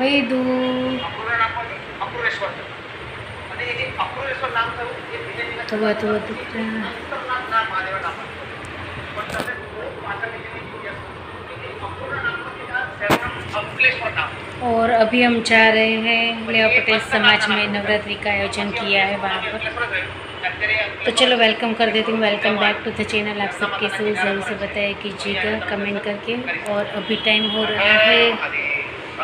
વૈદુ તવા તવા और अभी हम जा रहे हैं लेवा पटेल समाज में नवरात्रि का आयोजन किया है वहाँ पर। तो चलो वेलकम कर देती हूँ। Welcome back to the channel आप सबके से ज़रूर से बताया कीजिएगा कमेंट करके। और अभी टाइम हो रहा है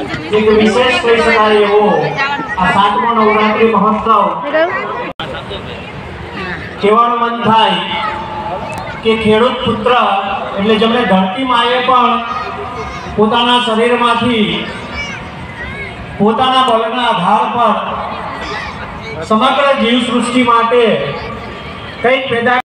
એક વિશેષ કહી શકાય એવો આ સાતમો નવરાત્રી મહોત્સવ. કહેવાનું મન થાય કે ખેડૂત પુત્ર, એટલે જેમને ધરતી માએ પણ પોતાના શરીરમાંથી પોતાના બળના આધાર પર સમગ્ર જીવ સૃષ્ટિ માટે કંઈક પેદા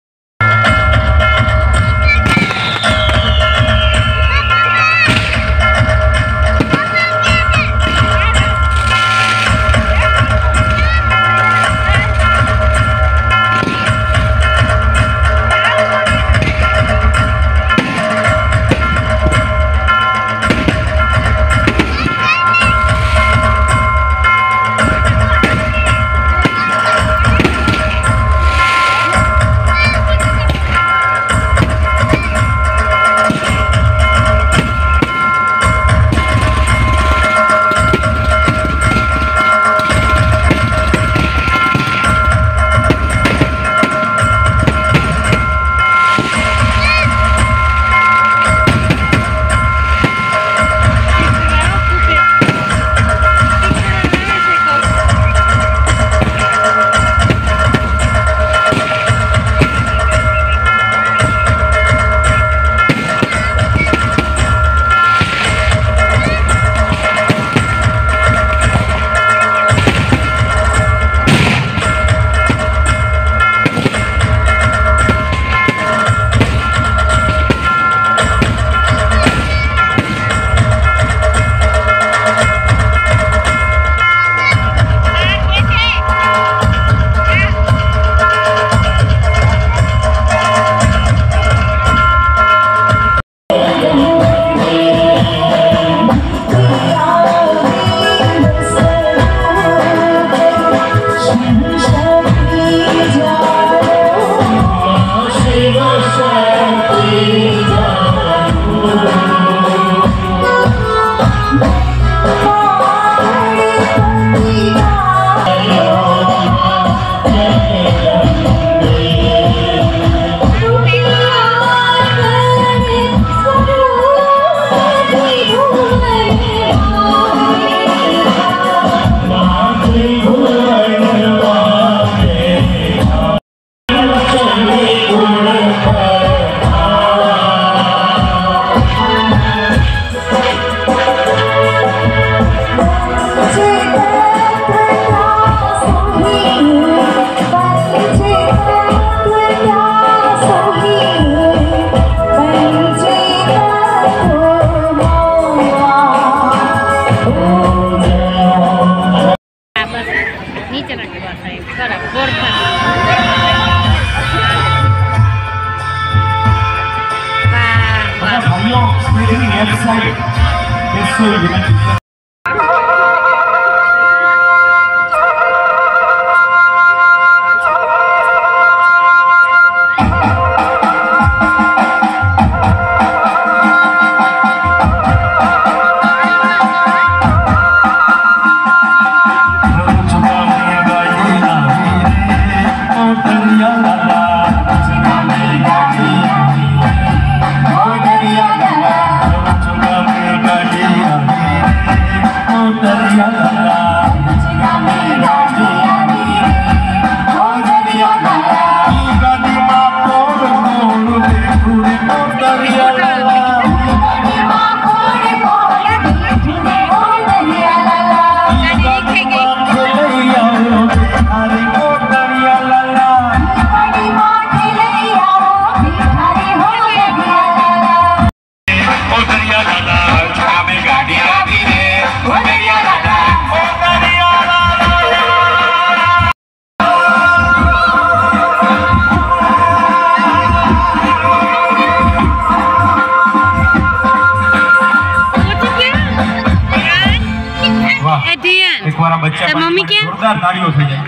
જોરદાર તાળીઓ થઈ જાય.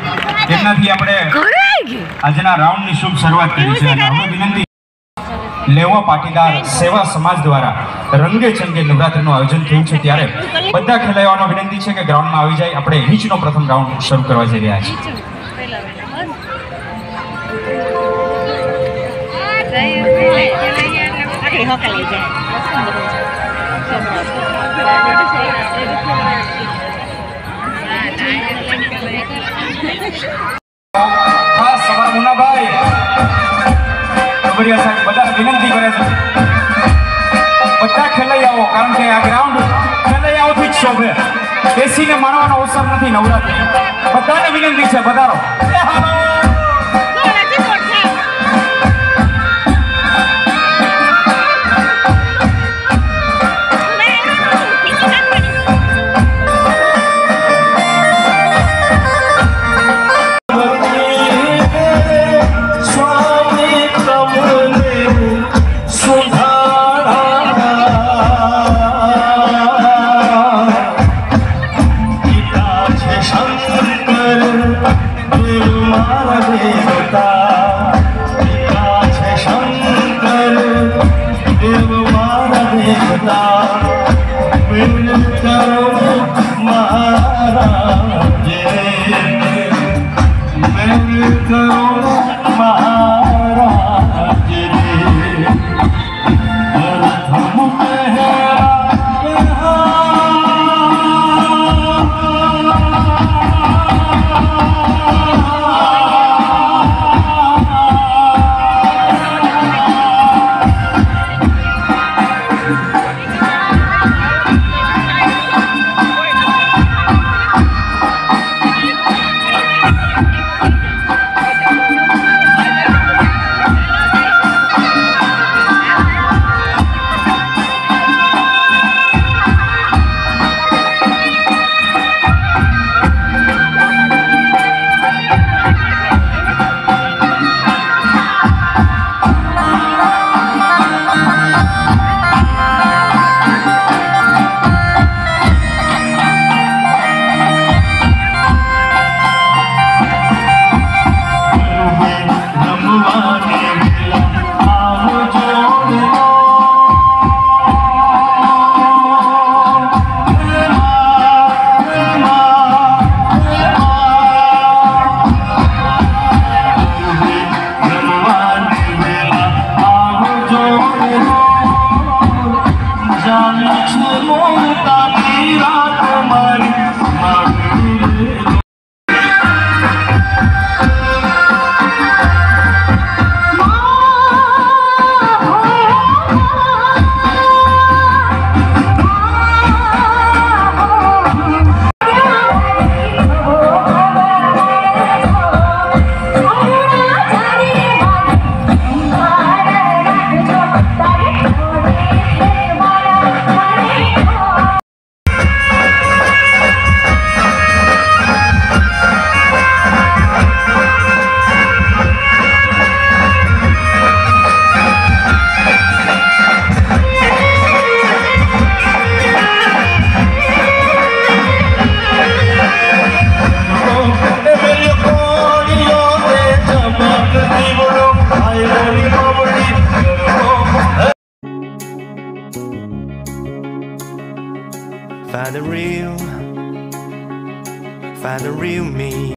એટલાથી આપણે આજના રાઉન્ડની શુભ શરૂઆત કરી છે. અને હવે વિનંતી લેવા પાટીદાર સેવા સમાજ દ્વારા રંગે ચંગે નવરાત્રીનું આયોજન થયું છે ત્યારે બધા ખેલાડીઓનો વિનંતી છે કે ગ્રાઉન્ડમાં આવી જાય. આપણે હિંચનો પ્રથમ રાઉન્ડ શરૂ કરવા જઈ રહ્યા છીએ. ખાસ અમારા મુન્નાભાઈ ખબરિયા સાહેબ બધા વિનંતી કરે છે બધા ખેલૈયાઓ કારણ કે આ ગ્રાઉન્ડ ખેલૈયાઓથી જ શોભે બેસીને માણવાનો અવસર નથી નવરાત્રી બધાને વિનંતી છે બધારો Mama.